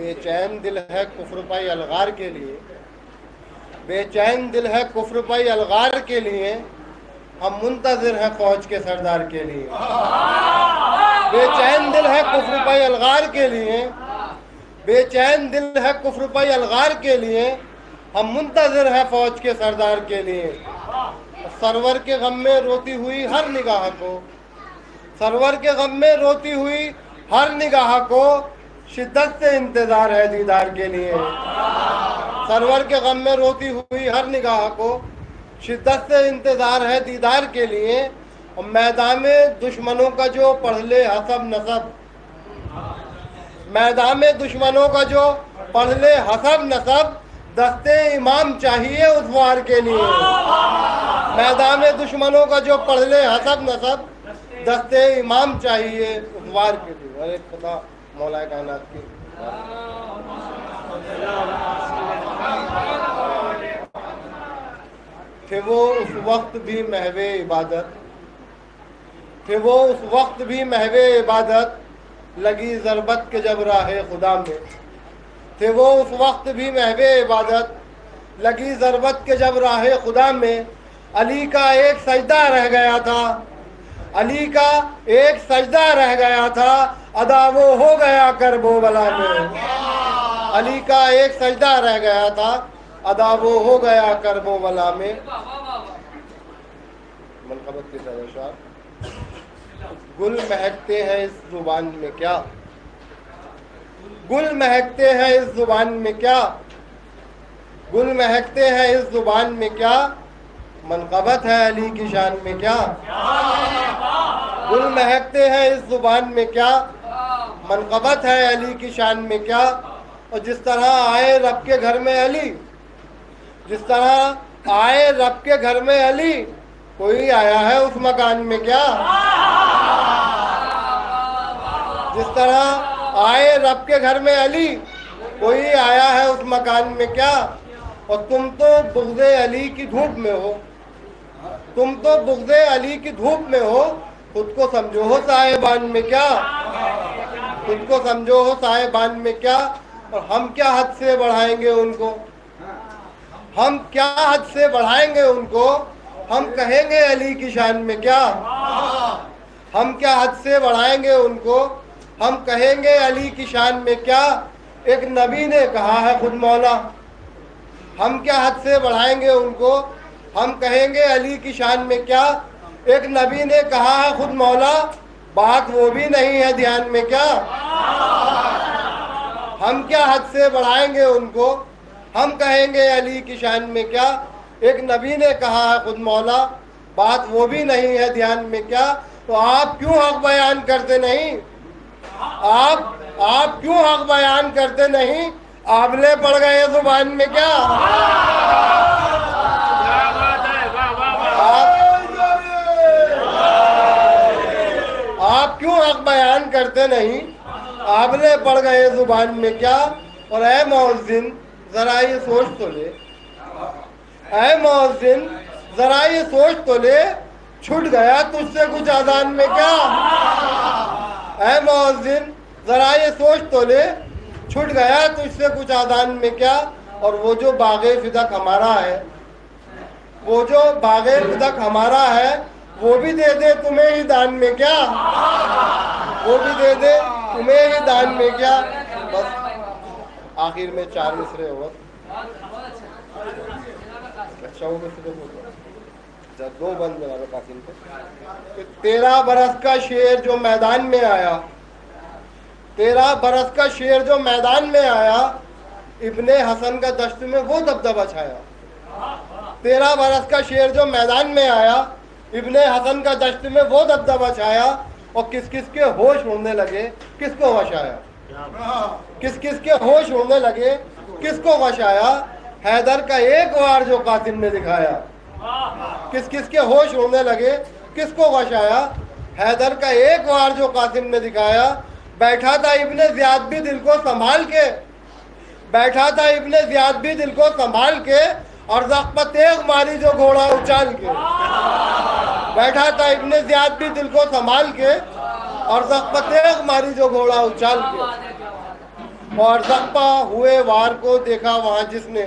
बेचैन दिल है कुफर पाई अलगार के लिए। बेचैन दिल है कुफर पाई अलगार के लिए, हम मुंतजर हैं फौज के सरदार के लिए। बेचैन दिल है कुफर पाई अलगार के लिए, बेचैन दिल है कुफर पाई अलगार के लिए, हम मुंतजर हैं फौज के सरदार के लिए। सरवर के गम में रोती हुई हर निगाह को, सरवर के गम में रोती हुई हर निगाह को शिद्दत से इंतज़ार है दीदार के लिए। सरवर के गम में रोती हुई हर निगाह को शिद्दत से इंतज़ार है दीदार के लिए और मैदान में दुश्मनों का जो पढ़ ले हसब नसब। मैदान में दुश्मनों का जो पढ़ ले हसब नसब, दस्ते इमाम चाहिए उस वार के लिए। मैदान में दुश्मनों का जो पढ़ ले हसब नसब, दस्ते इमाम चाहिए उस वार के लिए। अरे खुदा। मौला कायनात की। थे वो उस वक्त भी महवे इबादत थे वो उस वक्त भी महवे इबादत लगी ज़रबत के जब राह खुदा में। थे वो उस वक्त भी महवे इबादत लगी ज़रबत के जब राह खुदा में। अली का एक सजदा रह गया था। अली का एक सजदा रह गया था, अदा वो हो गया कर वो बला में। अली का एक सजदा रह गया था, अदा वो हो गया कर वो बला में। मनकबत के सदस्या गुल महकते हैं इस ज़ुबान में क्या? गुल महकते हैं इस ज़ुबान में क्या? गुल महकते हैं इस ज़ुबान में क्या? मनकबत है अली की शान में क्या? गुल महकते हैं इस ज़ुबान में क्या? मनकबत है अली की शान में क्या? और जिस तरह आए रब के घर में अली, जिस तरह आए रब के घर में अली, कोई आया है उस मकान में क्या? जिस तरह आए रब के घर में अली, कोई आया है उस मकान में क्या? और तुम तो बुगदे अली की धूप में हो। तुम तो बुगदे अली की धूप में हो। खुद को समझो हो साहेबान में क्या? खुद को समझो हो साहेबान में क्या? और हम क्या हद से बढ़ाएँगे उनको? हम क्या हद से बढ़ाएँगे उनको? हम कहेंगे अली की शान में क्या? हम क्या हद से बढ़ाएँगे उनको? हम कहेंगे अली की शान में क्या? एक नबी ने कहा है खुद मौला हम क्या हद से बढ़ाएँगे उनको? हम कहेंगे अली की शान में क्या? एक नबी ने कहा है, खुद मौला, बात वो भी नहीं है ध्यान में क्या? हम क्या हद से बढ़ाएँगे उनको? हम कहेंगे अली की शान में क्या? एक नबी ने कहा है, खुद मौला, बात वो भी नहीं है ध्यान में क्या? तो आप क्यों हक बयान करते नहीं? आप आप क्यों हक बयान करते नहीं? आबले पड़ गए ज़ुबान में क्या? आप क्यों हक बयान करते नहीं? आबले पड़ गए ज़ुबान में क्या? और ए मोहसिन, जरा ये सोच तो ले। ए मोहसिन, जरा ये सोच तो ले, छूट गया तुझसे कुछ आदान में क्या? ए मोहसिन, जरा ये सोच तो ले छूट गया तुझसे कुछ आदान में क्या? और वो जो बागे फिदक हमारा है, वो जो बागे फिदक हमारा है, वो भी दे दे तुम्हें ही दान में क्या? वो भी दे दे तुम्हें ही दान में क्या? बस, आखिर में चार मिसरे हो अच्छा दो। बंद तेरह बरस का शेर जो मैदान में आया तेरह बरस का शेर जो मैदान में आया, इब्ने हसन का दश्त में वो दबदबा छाया। तेरह बरस का शेर जो मैदान में आया, इब्ने हसन का दश्त में वो दबदबा छाया और किस किस के होश उड़ने लगे, किसको वश आया? किस किस के होश उड़ने लगे, किसको वश आया? हैदर का एक वार जो कासिम ने दिखाया। किस किस के होश उड़ने लगे, किसको वश आया? हैदर का एक वार जो कासिम ने दिखाया बैठा था इब्ने जियाद भी दिल को संभाल के, बैठा था इब्ने जियाद भी दिल को संभाल के और एक मारी जो घोड़ा उछाल के, बैठा था इब्ने जियाद भी दिल को संभाल के और जख्मत एक मारी जो घोड़ा उछाल के। और जख्पा हुए वार को देखा वहाँ जिसने,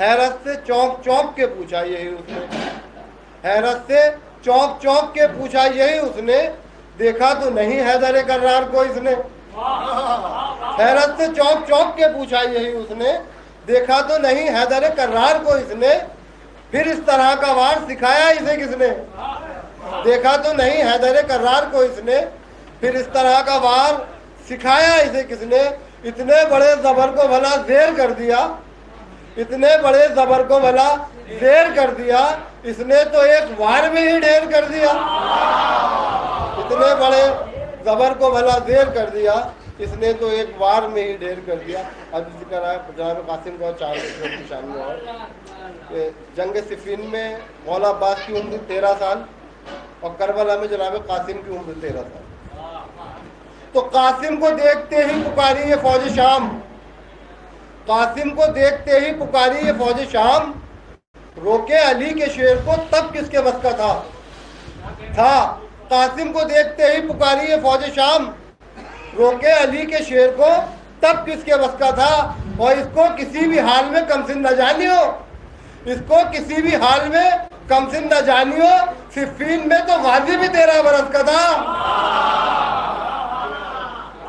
हैरत से चौंक चौंक के पूछा यही उसने, हैरत से चौंक चौंक के पूछा यही उसने देखा तो नहीं हैदर करार को इसने। हैरत से चौक चौक के पूछा यही उसने। देखा तो नहीं हैदर करार को इसने। फिर इस तरह का वार सिखाया इसे किसने? देखा तो नहीं हैदर करार को इसने। फिर इस तरह का वार सिखाया इसे किसने? इतने बड़े जबर को भला जेर कर दिया। इतने बड़े जबर को भला देर कर दिया। इसने तो एक वार में ही ढेर कर दिया। इतने बड़े जबर को भला देर कर दिया, इसने तो एक वार में ही ढेर कर दिया। अब ज़िक्र है जनाब कासिम का चार निशानी और जंग सिफिन में मौला अब्बास की उम्र तेरह साल और करबला में जनाब कासिम की उम्र तेरह साल। तो कासिम को देखते ही पुकारी ये फौज शाम। कासिम को देखते ही पुकारी ये फौज शाम। रोके अली के शेर को तब किसके बस का था? था। कासिम को देखते ही पुकारी है फौज शाम रोके अली के शेर को, तब किसके बस का था? और इसको किसी भी हाल में कमसिन न जानियो। इसको किसी भी हाल में कमसिन न जानियो। सिफीन में तो वाजी भी तेरह बरस का था।